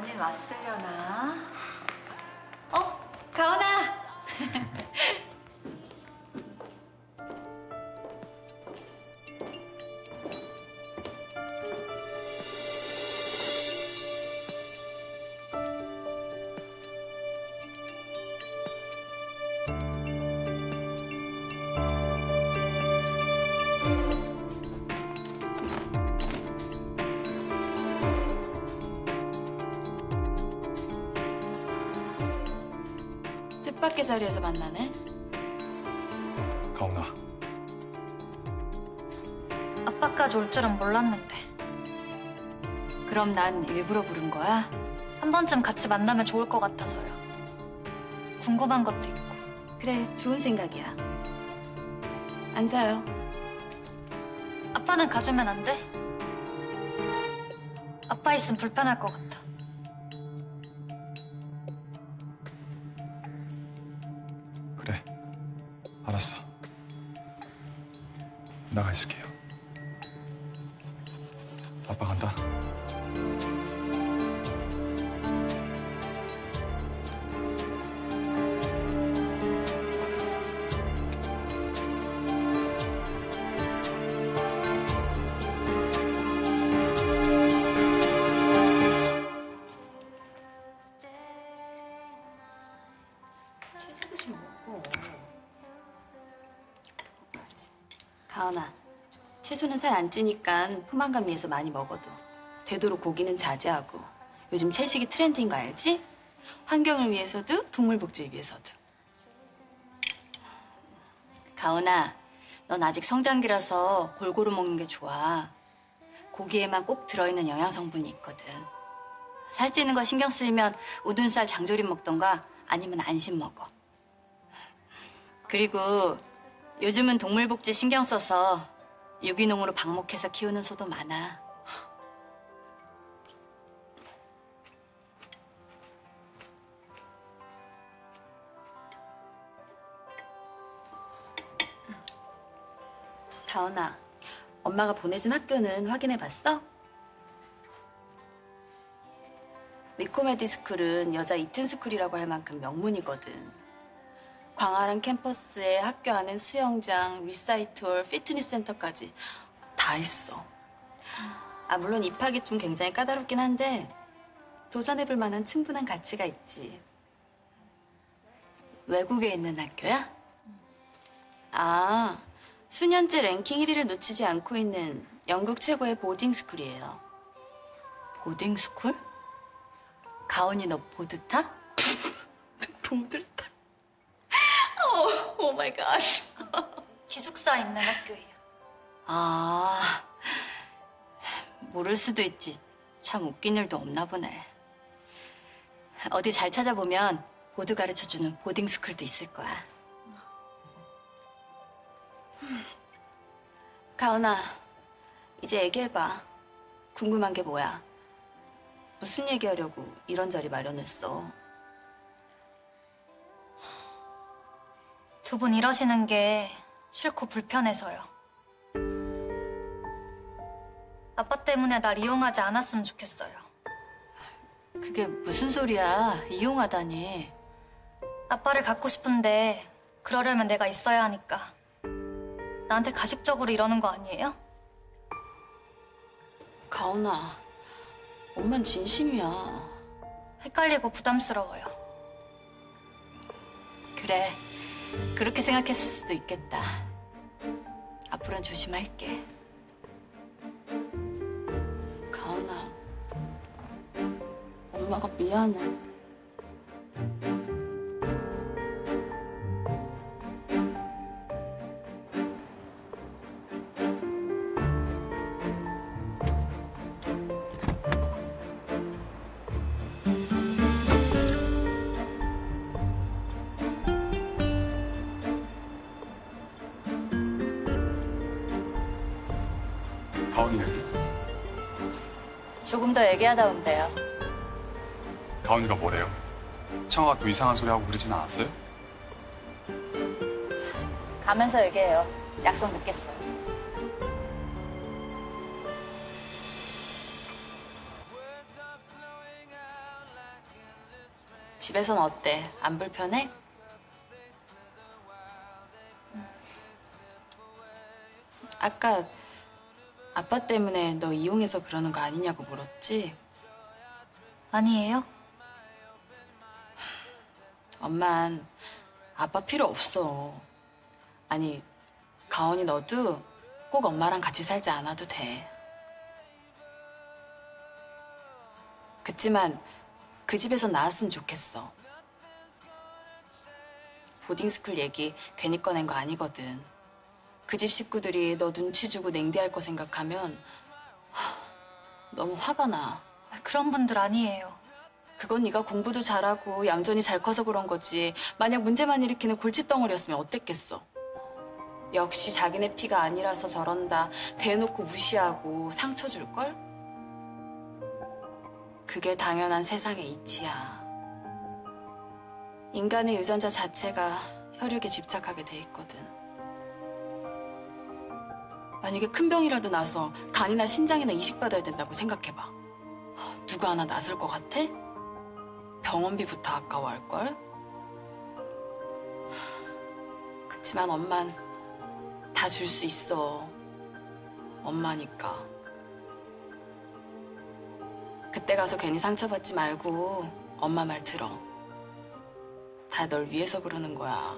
가온이 왔으려나? 어? 가온아! 뜻밖의 자리에서 만나네. 가온아, 아빠까지 올 줄은 몰랐는데 그럼 난 일부러 부른 거야? 한 번쯤 같이 만나면 좋을 것 같아서요. 궁금한 것도 있고. 그래, 좋은 생각이야. 앉아요. 아빠는 가주면 안 돼? 아빠 있으면 불편할 것 같아. 알았어. 나가 있을게요. 아빠 간다. 채소는 살 안 찌니까 포만감 위해서 많이 먹어도 되도록 고기는 자제하고 요즘 채식이 트렌드인 거 알지? 환경을 위해서도 동물 복지를 위해서도. 가은아, 넌 아직 성장기라서 골고루 먹는 게 좋아. 고기에만 꼭 들어있는 영양 성분이 있거든. 살찌는 거 신경 쓰이면 우둔살 장조림 먹던가 아니면 안심 먹어. 그리고 요즘은 동물복지 신경 써서 유기농으로 방목해서 키우는 소도 많아. 가은아, 엄마가 보내준 학교는 확인해 봤어? 위컴 애비 스쿨은 여자 이튼 스쿨이라고 할 만큼 명문이거든. 광활한 캠퍼스에 학교 안엔 수영장, recital hall, 피트니스 센터까지 다 있어. 아, 물론 입학이 좀 굉장히 까다롭긴 한데 도전해볼 만한 충분한 가치가 있지. 외국에 있는 학교야? 아, 수년째 랭킹 1위를 놓치지 않고 있는 영국 최고의 boarding school이에요. boarding school? 가은이 너 보드 타? 보드 타? 오, oh my God. 기숙사 있는 학교예요. 아, 모를 수도 있지. 참 웃긴 일도 없나 보네. 어디 잘 찾아보면 보드 가르쳐주는 boarding school도 있을 거야. 가은아, 이제 얘기해봐. 궁금한 게 뭐야? 무슨 얘기하려고 이런 자리 마련했어? 두 분 이러시는 게 싫고 불편해서요. 아빠 때문에 날 이용하지 않았으면 좋겠어요. 그게 무슨 소리야? 이용하다니. 아빠를 갖고 싶은데 그러려면 내가 있어야 하니까. 나한테 가식적으로 이러는 거 아니에요? 가은아, 엄만 진심이야. 헷갈리고 부담스러워요. 그래, 그렇게 생각했을 수도 있겠다. 앞으로는 조심할게. 가은아, 엄마가 미안해. 가온이는? 조금 더 얘기하다 돼요. 가온이가 뭐래요? 청아가 또 이상한 소리 하고 그러진 않았어요? 가면서 얘기해요. 약속 늦겠어. 집에선 어때? 안 불편해? 아까 아빠 때문에 너 이용해서 그러는 거 아니냐고 물었지? 아니에요? 엄만 아빠 필요 없어. 아니 가온이 너도 꼭 엄마랑 같이 살지 않아도 돼. 그치만 그 집에서 나왔으면 좋겠어. 보딩스쿨 얘기 괜히 꺼낸 거 아니거든. 그 집 식구들이 너 눈치 주고 냉대할 거 생각하면 하, 너무 화가 나. 그런 분들 아니에요. 그건 네가 공부도 잘하고 얌전히 잘 커서 그런 거지. 만약 문제만 일으키는 골칫덩어리였으면 어땠겠어. 역시 자기네 피가 아니라서 저런다. 대놓고 무시하고 상처 줄걸? 그게 당연한 세상의 이치야. 인간의 유전자 자체가 혈육에 집착하게 돼 있거든. 만약에 큰 병이라도 나서 간이나 신장이나 이식받아야 된다고 생각해봐. 하, 누가 하나 나설 것 같아? 병원비부터 아까워할걸? 그치만 엄만 다 줄 수 있어. 엄마니까. 그때 가서 괜히 상처받지 말고 엄마 말 들어. 다 널 위해서 그러는 거야.